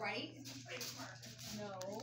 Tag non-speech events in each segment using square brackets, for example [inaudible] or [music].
right? No.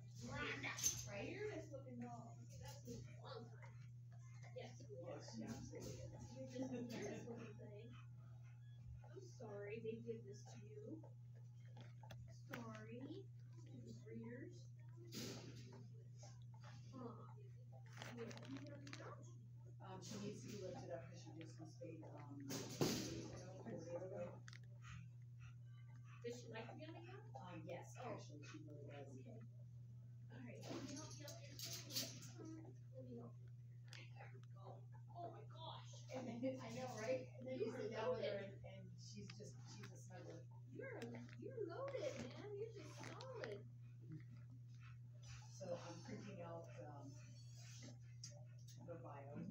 I'm sorry they did this to you. Sorry, readers. Um, she needs to be lifted up because she just stayed um, Does she like to be on the couch? Um, yes, actually, she really does. Okay. All right. microbiome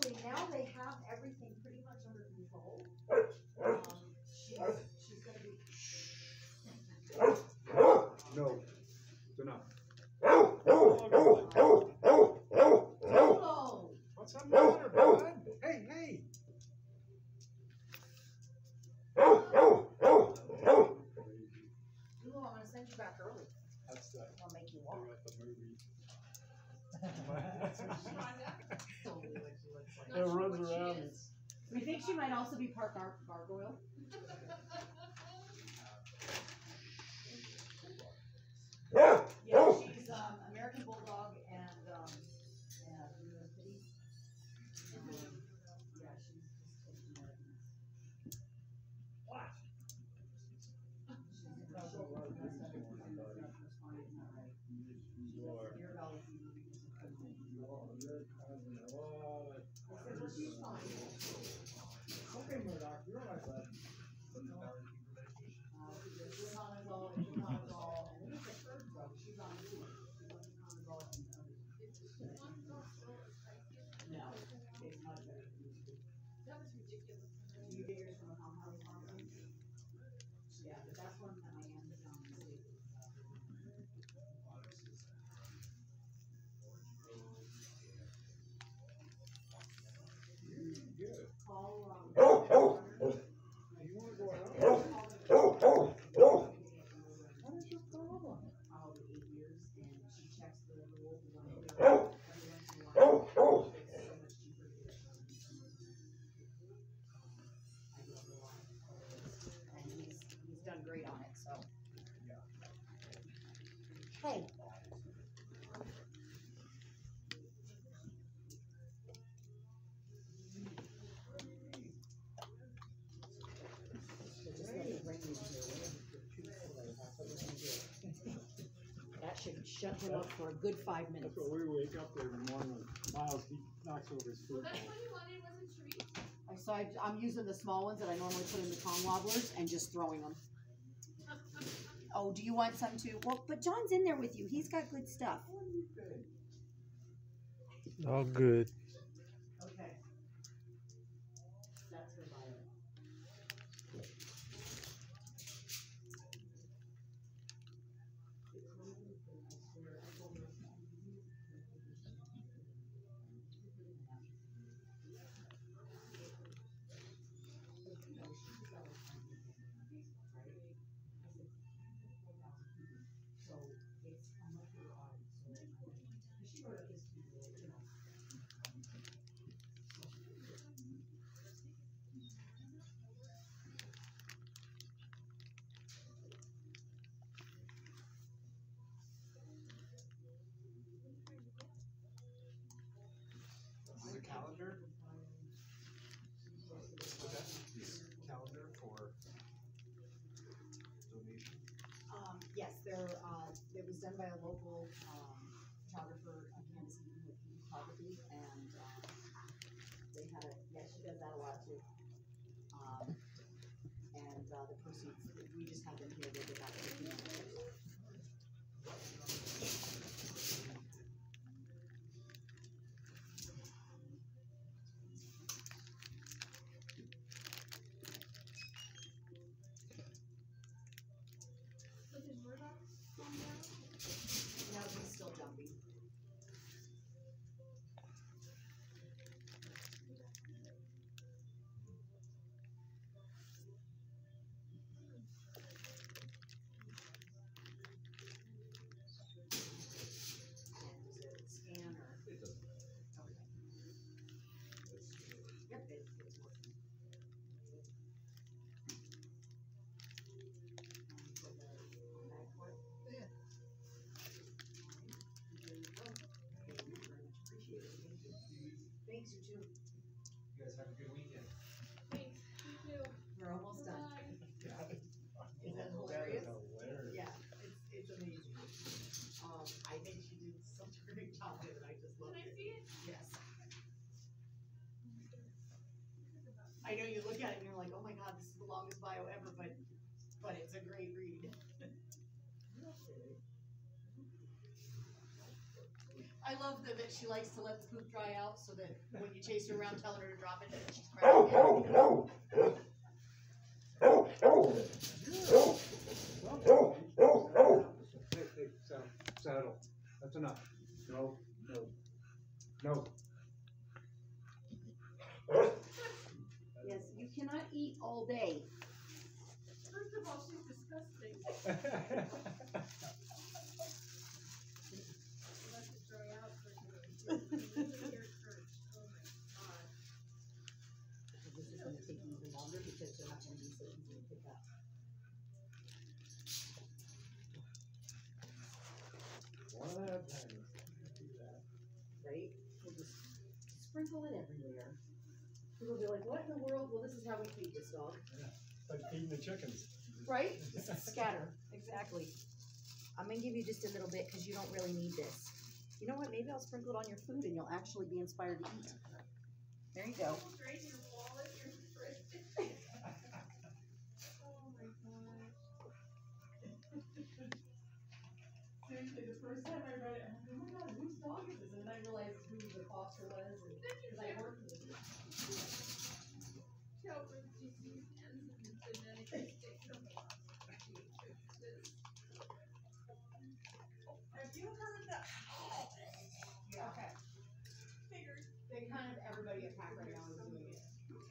actually now they have It runs around. We think she might also be part gar- gargoyle. [laughs] Yeah, but that's one that my aunt found in the state. Good. Call, um. You wanna go out? What is your problem? Probably eight years, and she checks the rules, and when they go, every once in a while, it's so much cheaper to get it from. I don't know why. And he's, he's done great on it, so. Hey. That should shut him up for a good five minutes. That's what we wake up every morning Miles, he knocks over his food. Well, that's what you wanted, wasn't trees? So I, I'm using the small ones that I normally put in the Kong wobblers and just throwing them. Oh, do you want some too? Well, but John's in there with you. He's got good stuff. All good. Okay. That's for Violet. So it's how much your audit, so she wrote up this, you know, This is a calendar? This calendar for donation? Um, yes, there, uh, it was done by a local, um, photographer, uh, Candace Eaton with Eaton Photography, and, um, they had a, yeah, she does that a lot too. Um, and, uh, the proceeds, we just have them here, they did that. for the community. So did Murdoch come down? No, he's still jumping. And is it scan or? It doesn't. Okay. Yep, it, it's working. Um, for the back part? Yeah. There you go. Thank you very much, appreciate it, thank you. Thanks, you too. You guys have a good weekend. Thanks, you too. We're almost done. Bye. [laughs] Is that hilarious? Hilarious. Yeah, it's, it's amazing. Um, I think she did such a great job with it, I just love it. Can I see it? Yes. I know you look at it and you're like, oh my god, this is the longest bio ever, but, but it's a great read. I love that, that she likes to let the poop dry out so that when you chase her around telling her to drop it, she's oh, cracking oh, it. Hey, hey, settle, settle. That's enough. No, no, no. Yes, you cannot eat all day. First of all, she's disgusting. Let it dry out for a minute. Your church, oh my god. This is gonna take even longer because they're not gonna be so easy to pick up. One at a time. Do that. right? We'll just sprinkle it everywhere. People will be like, what in the world? Well, this is how we feed this dog. Like feeding the chickens. Right? [laughs] Scatter, exactly. I'm gonna give you just a little bit, cause you don't really need this. You know what, maybe I'll sprinkle it on your food and you'll actually be inspired to eat. There you go. Almost your wallet, your fridge. [laughs] Oh my gosh. [laughs] Seriously, the first time I read it, I'm like, oh my god, whose dog is this? And then I realized who the foster was, and, cause I worked with him. tell with disease and the genetic mistakes of the Have you heard that? Yeah. Okay. Figured. They kind of, everybody at PACC right now is doing it.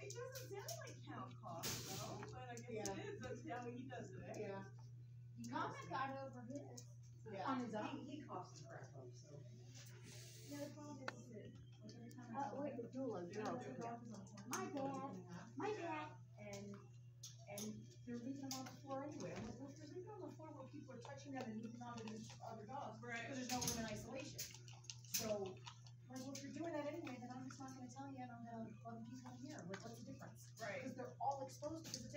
It doesn't sound like cow cough though, but I guess Yeah. it is. That's how he does it, eh? Yeah. Mama got over his. Yeah. On his own. He, he coughs and cracks up, so. Yeah, the problem is that, like every time I Uh, wait, Dula, their girl. dog is on point. My dad, my dad. And, and they're leaving them on the floor anyway. I'm like, well, leaving them on the floor where people are touching them and moving on to the other dogs, Right. because there's no room in isolation. So, well, if you're doing that anyway, then I'm just not gonna tell you and I'm gonna let them keep here. Like, what's the difference? Right. Because they're all exposed because